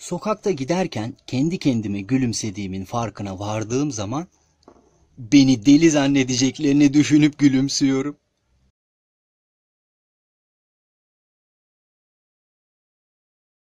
Sokakta giderken kendi kendime gülümsediğimin farkına vardığım zaman beni deli zannedeceklerini düşünüp gülümsüyorum.